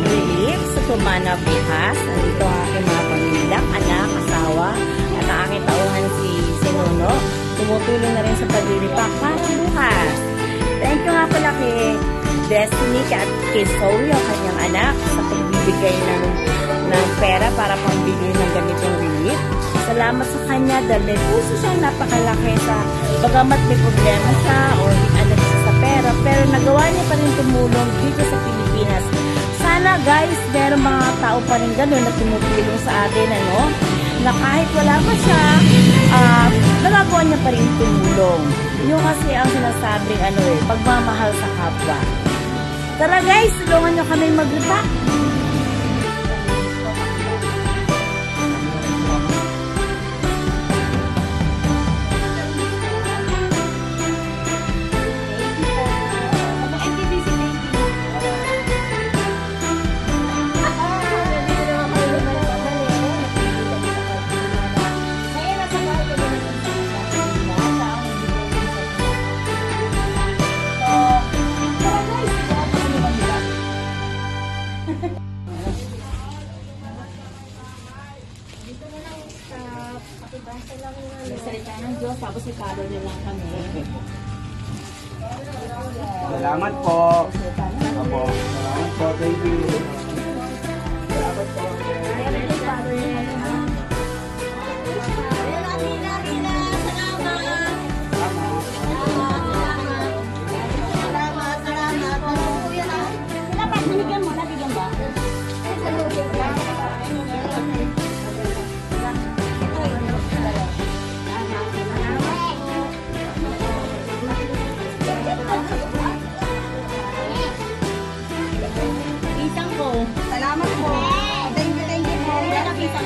kami ng relief sa Tumana Pihas. Nandito ang aking mga pamilya, anak, asawa, at ang aking tauhan si Sinuno. Tumutulong na rin sa paglilipak bukas. Thank you nga pala kay Destiny at kay ang kanyang anak, sa pagbibigay ng, ng pera para pambili ng ganitong relief. Salamat sa kanya dahil may puso siyang napakalaki sa bagamat may problema siya o ano siya sa pera, pero nagawa niya pa rin tumulong dito sa guys, meron mga tao pa rin ganun na tumutulong sa atin, ano? Na kahit wala pa siya, uh, nagagawa niya pa rin tumulong. Yung kasi ang sinasabing ano eh, pagmamahal sa kapwa. Tara guys, tulungan niyo kami mag-repack. Lang kami. Salamat po. Salamat po. Thank you.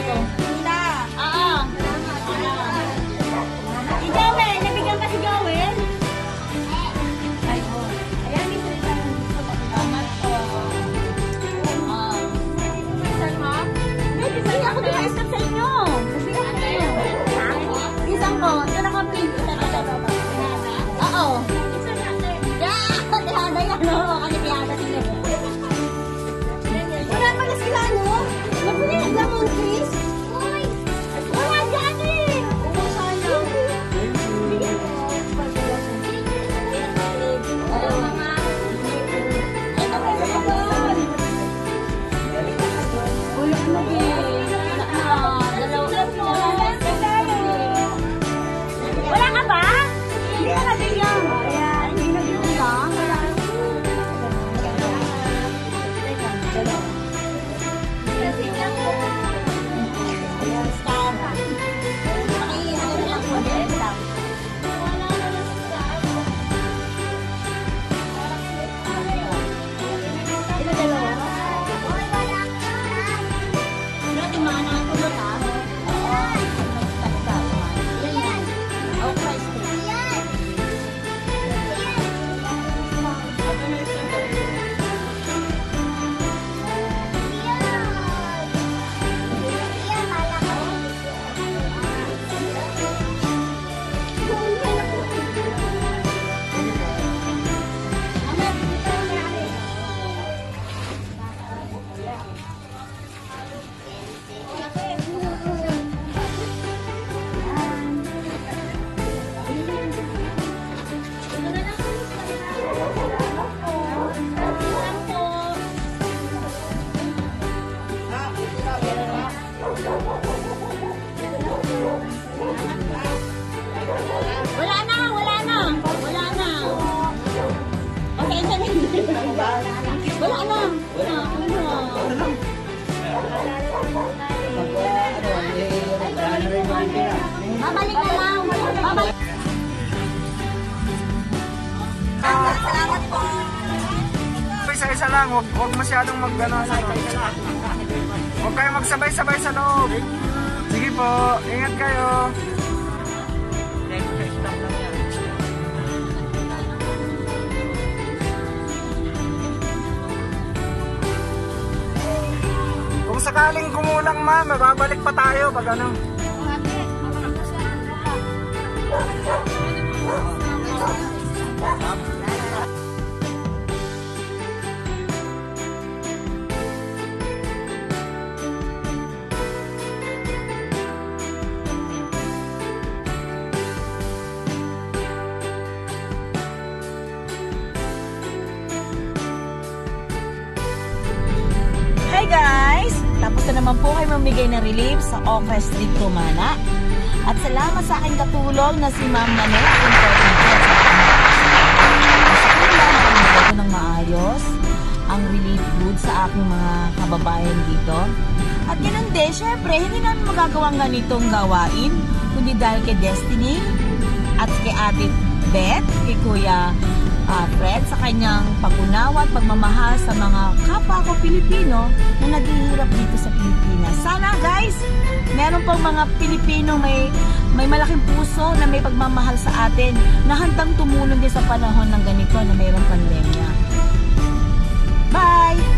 Ko? Tita. Oo. Si nabigyan ka si Joel? Ay, oh. Ayan, may salita ng Diyos. Salamat po. Ah. Isang mo? Hindi, bibigyan ako din stop sa inyo. Bibigyan ko inyo. Isang ko. Ito na. Ito na ka Oo. Yeah! Tihada yan, no? Kasi tihada sila. Wala pa na sila, no? Mabili, lemon trees. Isa-isa lang. Huwag, huwag masyadong mag ano, sa loob. Huwag kayo magsabay-sabay sa loob. Sige po. Ingat kayo. Kung sakaling kumulang ma, mababalik pa tayo pag ano. Gusto naman po kayo mamigay ng relief sa Okra Street, Tumana. At salamat sa aking katulong na si Ma'am Nanette. Ko ng maayos ang relief goods sa aking mga kababayan dito. At ganun din, syempre, hindi namin magagawang ganitong gawain, kundi dahil kay Destiny at kay Ate Beth, kay Kuya uh, Fred sa kanyang pag-unawa at pagmamahal sa mga kapwa ko Pilipino na naghihirap dito sa Pilipinas. Sana guys, meron pang mga Pilipino may may malaking puso na may pagmamahal sa atin na handang tumulong din sa panahon ng ganito na mayroong pandemya. Bye!